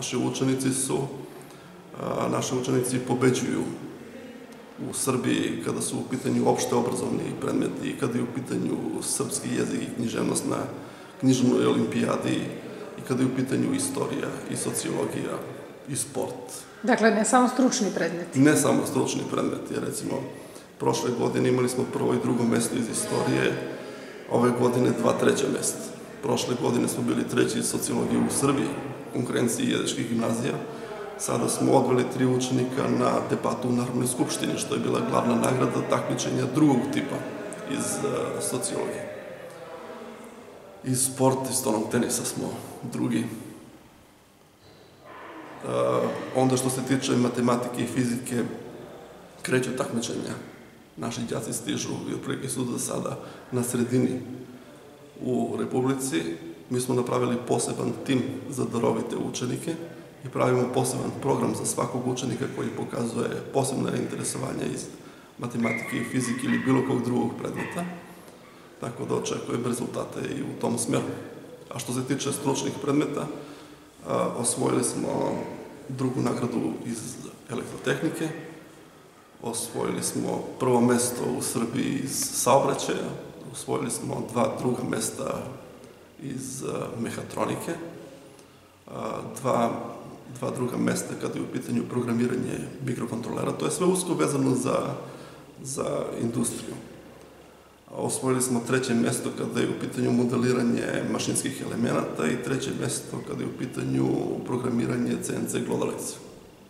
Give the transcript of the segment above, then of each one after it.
Naši učenici su, naši učenici pobeđuju u Srbiji kada su u pitanju opšte obrazovni predmeti i kada je u pitanju srpski jezik i književnost na knjižnoj olimpijadi i kada je u pitanju istorija i sociologija i sport. Dakle, ne samo stručni predmeti. Ne samo stručni predmeti, recimo, prošle godine imali smo prvo i drugo mesto iz istorije, ove godine dva treća mesta. Prošle godine smo bili treći iz sociologije u Srbiji, konkurenciji jedeških gimnazija. Sada smo odveli tri učenika na debatu u Narodnoj skupštini, što je bila glavna nagrada takmičenja drugog tipa iz uh, sociologije. Iz sporta, iz stonog tenisa smo drugi. Uh, onda što se tiče matematike i fizike, kreću takmičenja. Naši djaci stižu i otprilike su do sada na sredini u Republici. Mi smo napravili poseban tim za darovite učenike i pravimo poseban program za svakog učenika koji pokazuje posebne interesovanja iz matematike i fizike ili bilo kog drugog predmeta. Tako da očekujem rezultate i u tom smeru. A što se tiče stručnih predmeta, osvojili smo drugu nagradu iz elektrotehnike, osvojili smo prvo mesto u Srbiji iz saobraćaja, osvojili smo dva druga mesta iz mehatronike, dva, dva druga mesta kada je u pitanju programiranje mikrokontrolera. To je sve usko vezano za, za industriju. Osvojili smo treće mesto kada je u pitanju modeliranje mašinskih elemenata i treće mesto kada je u pitanju programiranje CNC glodalice.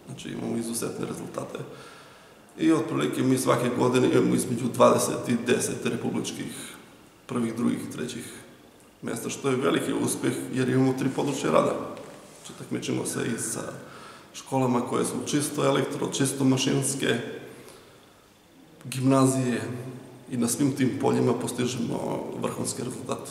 Znači imamo izuzetne rezultate. I otprilike mi svake godine imamo između 20 i 10 republičkih prvih, drugih, trećih mesta, što je veliki uspeh jer imamo tri područje rada. Znači takmičimo se i sa školama koje su čisto elektro, čisto mašinske, gimnazije, i na svim tim poljima postižemo vrhunske rezultate.